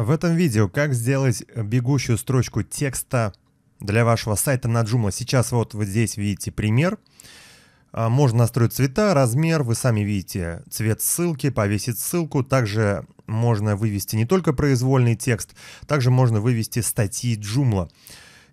В этом видео как сделать бегущую строчку текста для вашего сайта на Joomla. Сейчас вот вы здесь видите пример. А, можно настроить цвета, размер, вы сами видите цвет ссылки, повесить ссылку. Также можно вывести не только произвольный текст, также можно вывести статьи Joomla.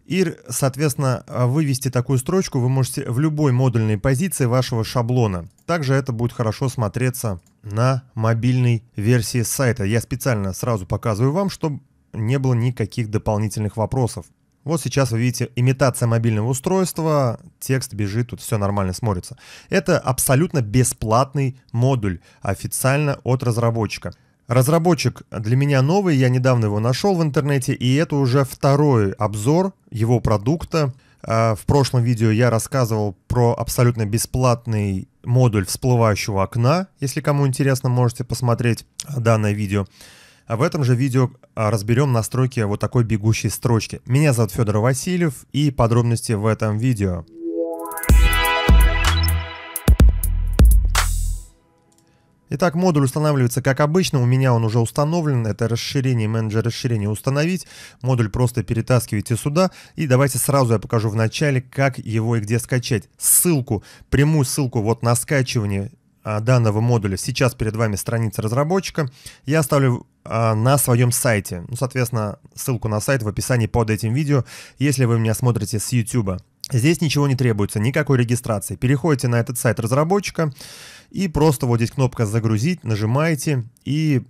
И, соответственно, вывести такую строчку вы можете в любой модульной позиции вашего шаблона. Также это будет хорошо смотреться на мобильной версии сайта. Я специально сразу показываю вам, чтобы не было никаких дополнительных вопросов. Вот сейчас вы видите имитация мобильного устройства, текст бежит, тут все нормально смотрится. Это абсолютно бесплатный модуль, официально от разработчика. Разработчик для меня новый, я недавно его нашел в интернете, и это уже второй обзор его продукта. А, в прошлом видео я рассказывал про абсолютно бесплатный модуль всплывающего окна. Если кому интересно, можете посмотреть данное видео. А в этом же видео а, разберем настройки вот такой бегущей строчки. Меня зовут Федор Васильев и подробности в этом видео. Итак, модуль устанавливается как обычно, у меня он уже установлен, это расширение, менеджер расширения установить, модуль просто перетаскиваете сюда, и давайте сразу я покажу в начале, как его и где скачать. Ссылку, прямую ссылку вот на скачивание а, данного модуля, сейчас перед вами страница разработчика, я оставлю а, на своем сайте, ну, соответственно, ссылку на сайт в описании под этим видео, если вы меня смотрите с YouTube. Здесь ничего не требуется, никакой регистрации. Переходите на этот сайт разработчика и просто вот здесь кнопка «Загрузить», нажимаете и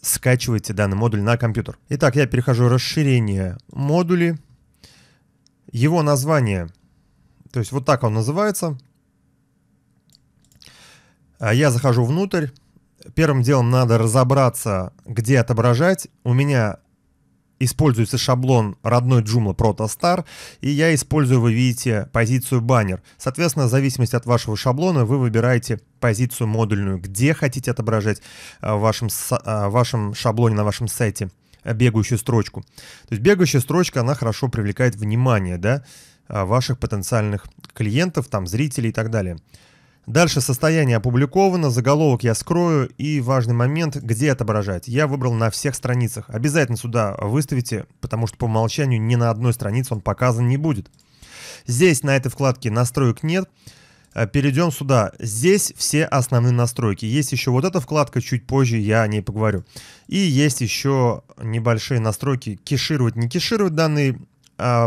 скачиваете данный модуль на компьютер. Итак, я перехожу расширение модули. Его название, то есть вот так он называется. А я захожу внутрь. Первым делом надо разобраться, где отображать. У меня используется шаблон родной Joomla Protostar, и я использую, вы видите, позицию баннер. Соответственно, в зависимости от вашего шаблона вы выбираете позицию модульную, где хотите отображать а, в вашем, а, в вашем шаблоне на вашем сайте бегающую строчку. То есть бегающая строчка, она хорошо привлекает внимание да, ваших потенциальных клиентов, там, зрителей и так далее. Дальше состояние опубликовано, заголовок я скрою и важный момент, где отображать. Я выбрал на всех страницах. Обязательно сюда выставите, потому что по умолчанию ни на одной странице он показан не будет. Здесь на этой вкладке настроек нет. Э, перейдем сюда. Здесь все основные настройки. Есть еще вот эта вкладка, чуть позже я о ней поговорю. И есть еще небольшие настройки кешировать, не кешировать данные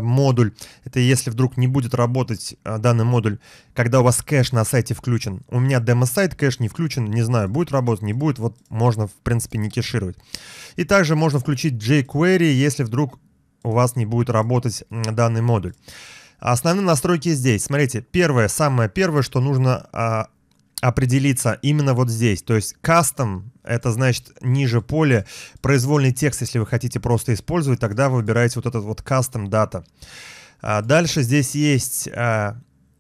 модуль. Это если вдруг не будет работать а, данный модуль, когда у вас кэш на сайте включен. У меня демо-сайт, кэш не включен, не знаю, будет работать, не будет, вот можно в принципе не кешировать. И также можно включить jQuery, если вдруг у вас не будет работать данный модуль. Основные настройки здесь. Смотрите, первое, самое первое, что нужно а, определиться именно вот здесь. То есть custom — это значит ниже поля. Произвольный текст, если вы хотите просто использовать, тогда вы выбираете вот этот вот custom data. А дальше здесь есть а,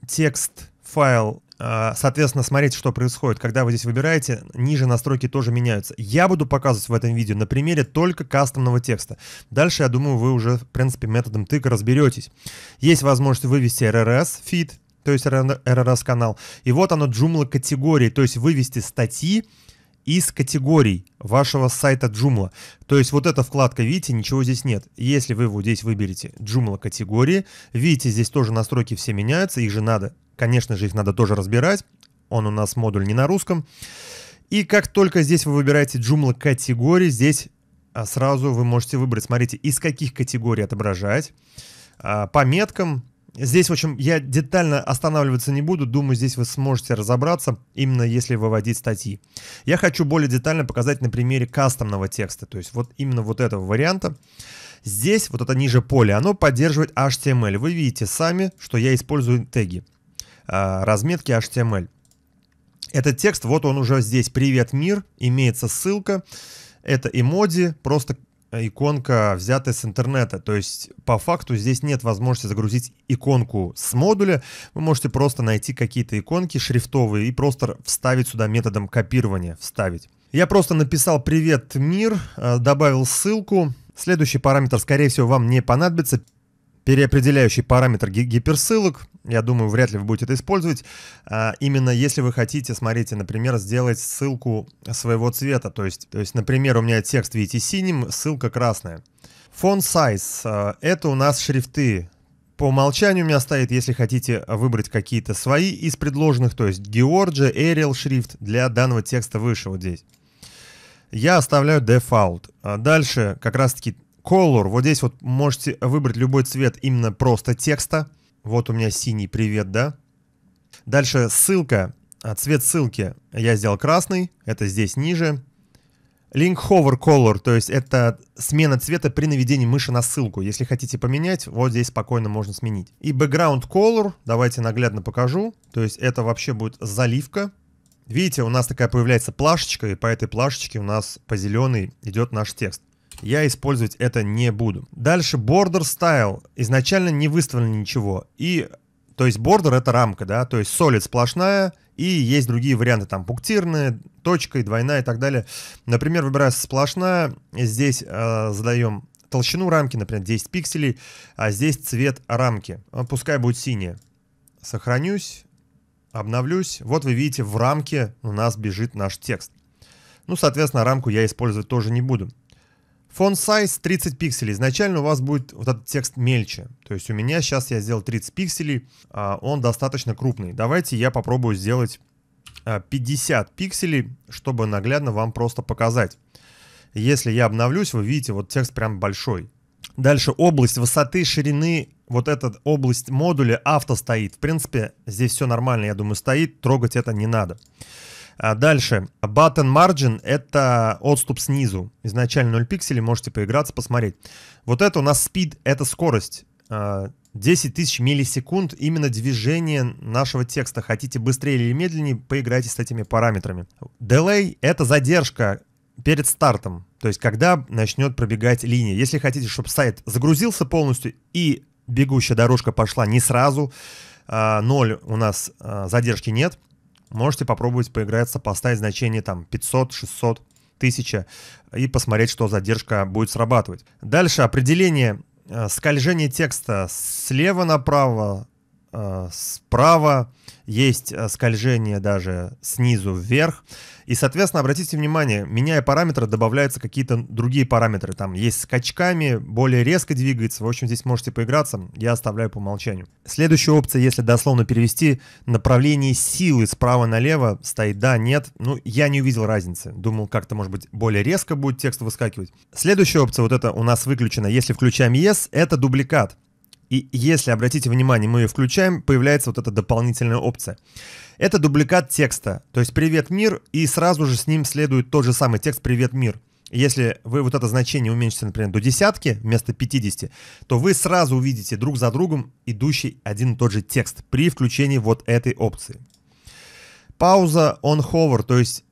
текст, файл. А, соответственно, смотрите, что происходит. Когда вы здесь выбираете, ниже настройки тоже меняются. Я буду показывать в этом видео на примере только кастомного текста. Дальше, я думаю, вы уже, в принципе, методом тыка разберетесь. Есть возможность вывести RRS, feed, то есть RRS канал. И вот оно Joomla категории, то есть вывести статьи из категорий вашего сайта Joomla. То есть вот эта вкладка, видите, ничего здесь нет. Если вы вот здесь выберете Joomla категории, видите, здесь тоже настройки все меняются, их же надо, конечно же, их надо тоже разбирать. Он у нас модуль не на русском. И как только здесь вы выбираете Joomla категории, здесь а, сразу вы можете выбрать, смотрите, из каких категорий отображать. А, по меткам, Здесь, в общем, я детально останавливаться не буду. Думаю, здесь вы сможете разобраться, именно если выводить статьи. Я хочу более детально показать на примере кастомного текста. То есть вот именно вот этого варианта. Здесь, вот это ниже поле, оно поддерживает HTML. Вы видите сами, что я использую теги. А, разметки HTML. Этот текст, вот он уже здесь. «Привет, мир», имеется ссылка. Это эмодзи, просто иконка взята с интернета. То есть по факту здесь нет возможности загрузить иконку с модуля. Вы можете просто найти какие-то иконки шрифтовые и просто вставить сюда методом копирования. Вставить. Я просто написал «Привет, мир», э, добавил ссылку. Следующий параметр, скорее всего, вам не понадобится. Переопределяющий параметр гиперссылок. Я думаю, вряд ли вы будете это использовать. А, именно если вы хотите, смотрите, например, сделать ссылку своего цвета. То есть, то есть например, у меня текст, видите, синим, ссылка красная. Font size а, — это у нас шрифты. По умолчанию у меня стоит, если хотите выбрать какие-то свои из предложенных, то есть Georgia, Arial шрифт для данного текста выше вот здесь. Я оставляю default. А дальше как раз-таки color. Вот здесь вот можете выбрать любой цвет именно просто текста. Вот у меня синий привет, да? Дальше ссылка. А цвет ссылки я сделал красный. Это здесь ниже. Link hover color, то есть это смена цвета при наведении мыши на ссылку. Если хотите поменять, вот здесь спокойно можно сменить. И background color, давайте наглядно покажу. То есть это вообще будет заливка. Видите, у нас такая появляется плашечка, и по этой плашечке у нас по зеленой идет наш текст. Я использовать это не буду. Дальше border style. Изначально не выставлено ничего. И, то есть border это рамка, да, то есть solid сплошная, и есть другие варианты, там пунктирная, точкой, двойная и так далее. Например, выбирая сплошная, здесь э, задаем толщину рамки, например, 10 пикселей, а здесь цвет рамки. Пускай будет синяя. Сохранюсь, обновлюсь. Вот вы видите, в рамке у нас бежит наш текст. Ну, соответственно, рамку я использовать тоже не буду. Font size 30 пикселей. Изначально у вас будет вот этот текст мельче. То есть у меня сейчас я сделал 30 пикселей, а он достаточно крупный. Давайте я попробую сделать 50 а, пикселей, чтобы наглядно вам просто показать. Если я обновлюсь, вы видите, вот текст прям большой. Дальше область высоты, ширины, вот эта область модуля авто стоит. В принципе, здесь все нормально, я думаю, стоит, трогать это не надо. А дальше, button margin — это отступ снизу. Изначально 0 пикселей, можете поиграться, посмотреть. Вот это у нас speed — это скорость. 10 а, тысяч миллисекунд именно движение нашего текста. Хотите быстрее или медленнее, поиграйте с этими параметрами. Delay — это задержка перед стартом, то есть когда начнет пробегать линия. Если хотите, чтобы сайт загрузился полностью и бегущая дорожка пошла не сразу, а, ноль у нас а, задержки нет, можете попробовать поиграться, поставить значение там 500, 600, 1000 и посмотреть, что задержка будет срабатывать. Дальше определение а, скольжения текста слева направо, справа, есть скольжение даже снизу вверх. И, соответственно, обратите внимание, меняя параметры, добавляются какие-то другие параметры. Там есть скачками, более резко двигается. В общем, здесь можете поиграться. Я оставляю по умолчанию. Следующая опция, если дословно перевести, направление силы справа налево стоит да, нет. Ну, я не увидел разницы. Думал, как-то, может быть, более резко будет текст выскакивать. Следующая опция, вот это у нас выключена. Если включаем yes, это дубликат. И если, обратите внимание, мы ее включаем, появляется вот эта дополнительная опция. Это дубликат текста, то есть «Привет, мир», и сразу же с ним следует тот же самый текст «Привет, мир». Если вы вот это значение уменьшите, например, до десятки вместо 50, то вы сразу увидите друг за другом идущий один и тот же текст при включении вот этой опции. Пауза on hover, то есть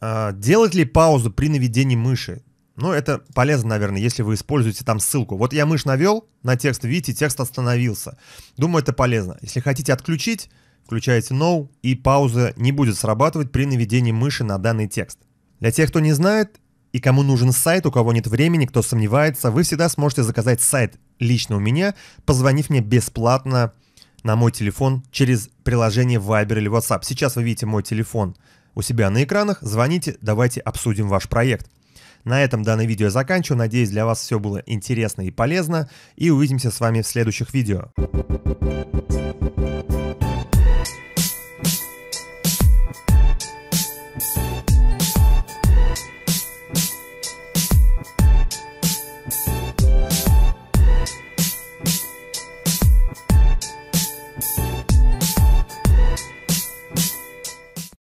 э, делать ли паузу при наведении мыши. Ну, это полезно, наверное, если вы используете там ссылку. Вот я мышь навел на текст, видите, текст остановился. Думаю, это полезно. Если хотите отключить, включаете No, и пауза не будет срабатывать при наведении мыши на данный текст. Для тех, кто не знает и кому нужен сайт, у кого нет времени, кто сомневается, вы всегда сможете заказать сайт лично у меня, позвонив мне бесплатно на мой телефон через приложение Viber или WhatsApp. Сейчас вы видите мой телефон у себя на экранах. Звоните, давайте обсудим ваш проект. На этом данное видео я заканчиваю. Надеюсь, для вас все было интересно и полезно. И увидимся с вами в следующих видео.